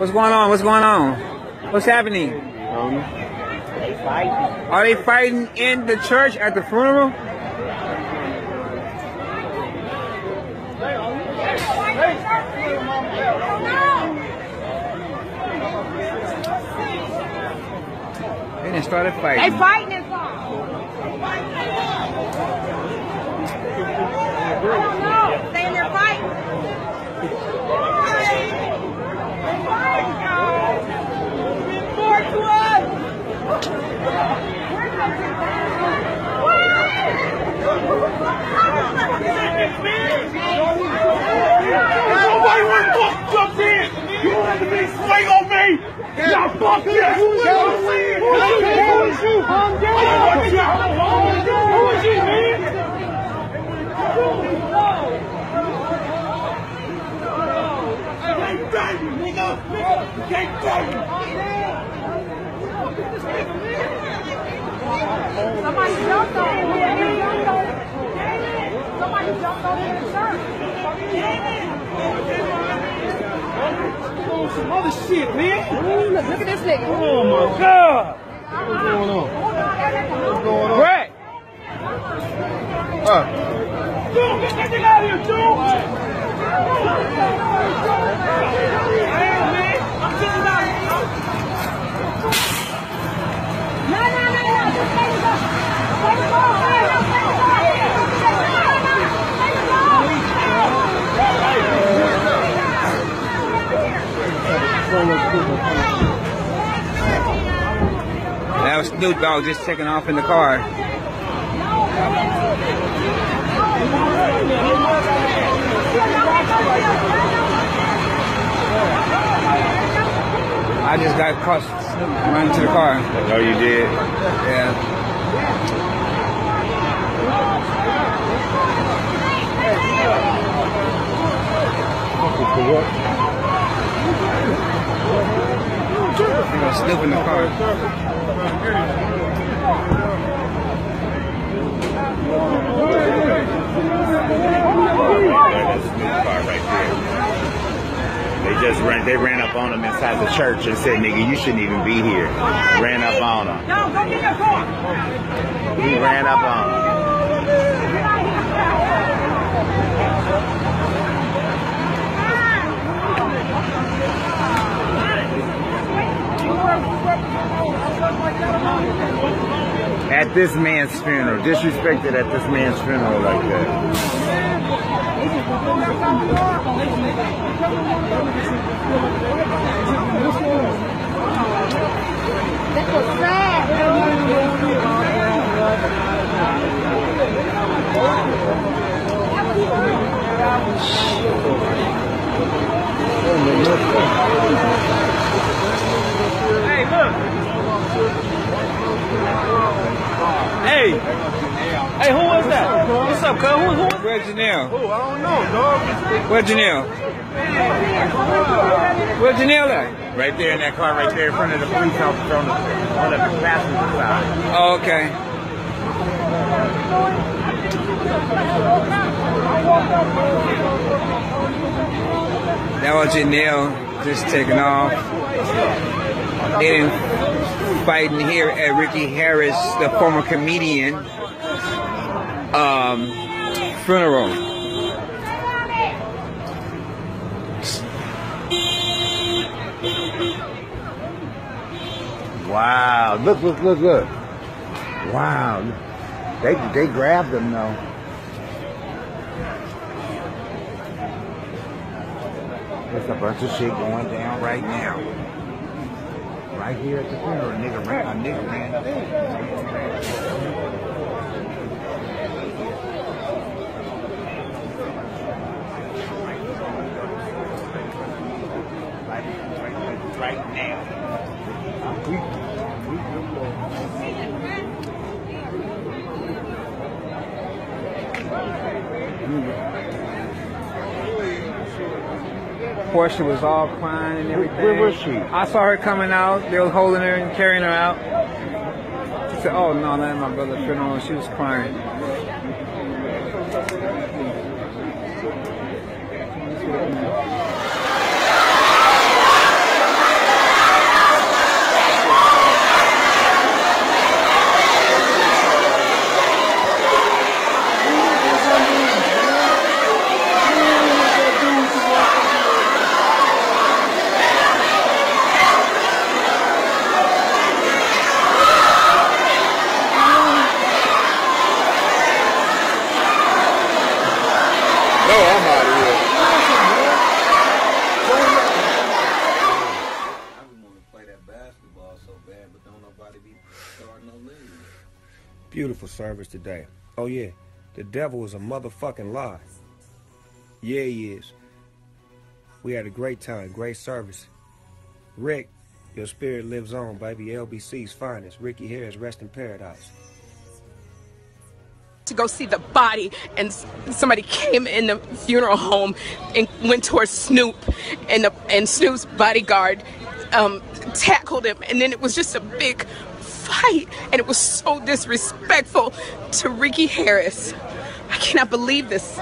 What's going on? What's going on? What's happening? Are they fighting in the church at the funeral? They done started fighting. They fighting in I don't know. They in there fighting. More to us. Nobody want to fuck jump in. You to be swing on me. Y'all fuck this. Who is you? Who is you? Who is you, man? Can't bang, nigga. Can't bang. Somebody jumped on him. Somebody jumped on him in the shirt. Oh, some other shit, man. Look, look at this nigga. Oh my god. What's going on? What's going on? Greg! Dude, get that nigga out of here, dude. That was Snoop Dogg just taking off in the car. I just got caught running to the car. Oh, you did? Yeah. You know, Snoop in the car. That's a car right there. They just ran. They ran up on him inside the church and said, "Nigga, you shouldn't even be here." Ran up on him. No, go get your car. He ran up on him. At this man's funeral, disrespected at this man's funeral like that. That was sad. Hey, look. Hey. Hey, who was that? What's up, cuz? Who, who? Where's Janelle? Oh, I don't know, dog. Where's Janelle? Where's Janelle at? Right there in that car, right there in front of the police officer on the, on the passenger side. Oh, okay. That was Janelle just taking off. They didn't fighting here at Ricky Harris, the former comedian, um, funeral. Wow. Look, look, look, look. Wow. They they grabbed him though. There's a bunch of shit going down right now. Right here at the funeral, a nigga ran, a nigga ran. Right, right, right now. Portia was all crying and everything. Where was she? I saw her coming out. They were holding her and carrying her out. She said, "Oh no, at my brother's funeral." She was crying. Beautiful service today. Oh yeah, the devil is a motherfucking lie. Yeah, he is. We had a great time, great service. Rick, your spirit lives on, baby. LBC's finest. Ricky Harris, rest in paradise. to go see the body and somebody came in the funeral home and went towards Snoop and the, and Snoop's bodyguard um, tackled him and then it was just a big fight and it was so disrespectful to Ricky Harris. I cannot believe this.